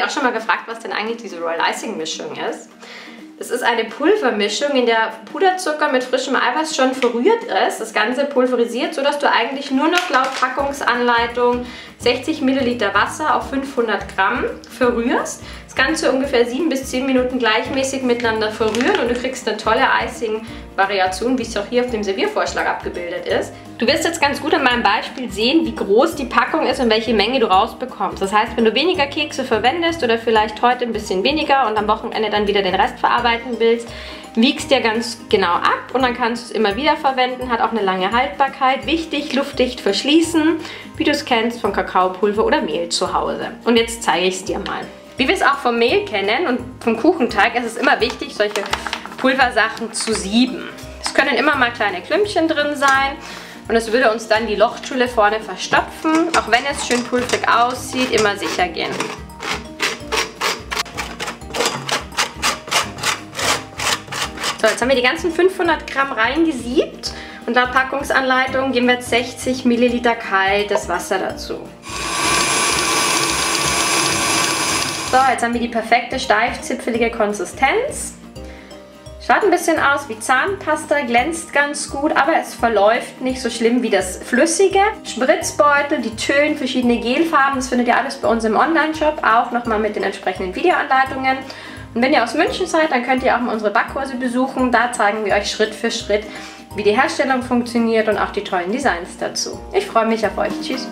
dich auch schon mal gefragt, was denn eigentlich diese Royal Icing Mischung ist? Das ist eine Pulvermischung, in der Puderzucker mit frischem Eiweiß schon verrührt ist. Das Ganze pulverisiert, sodass du eigentlich nur noch laut Packungsanleitung 60 Milliliter Wasser auf 500 Gramm verrührst. Das Ganze ungefähr 7 bis 10 Minuten gleichmäßig miteinander verrühren und du kriegst eine tolle Icing-Variation, wie es auch hier auf dem Serviervorschlag abgebildet ist. Du wirst jetzt ganz gut an meinem Beispiel sehen, wie groß die Packung ist und welche Menge du rausbekommst. Das heißt, wenn du weniger Kekse verwendest oder vielleicht heute ein bisschen weniger und am Wochenende dann wieder den Rest verarbeiten willst, wiegst dir ganz genau ab und dann kannst du es immer wieder verwenden, hat auch eine lange Haltbarkeit. Wichtig, luftdicht verschließen, wie du es kennst von Kakaopulver oder Mehl zu Hause. Und jetzt zeige ich es dir mal. Wie wir es auch vom Mehl kennen und vom Kuchenteig, ist es immer wichtig, solche Pulversachen zu sieben. Es können immer mal kleine Klümpchen drin sein und es würde uns dann die Lochschule vorne verstopfen. Auch wenn es schön pulverig aussieht, immer sicher gehen. So, jetzt haben wir die ganzen 500 Gramm reingesiebt und laut Packungsanleitung geben wir jetzt 60 Milliliter kaltes Wasser dazu. So, jetzt haben wir die perfekte steifzipfelige Konsistenz. Schaut ein bisschen aus wie Zahnpasta, glänzt ganz gut, aber es verläuft nicht so schlimm wie das Flüssige. Spritzbeutel, die Tönen, verschiedene Gelfarben, das findet ihr alles bei uns im Online-Shop, auch nochmal mit den entsprechenden Videoanleitungen. Und wenn ihr aus München seid, dann könnt ihr auch mal unsere Backkurse besuchen. Da zeigen wir euch Schritt für Schritt, wie die Herstellung funktioniert und auch die tollen Designs dazu. Ich freue mich auf euch. Tschüss!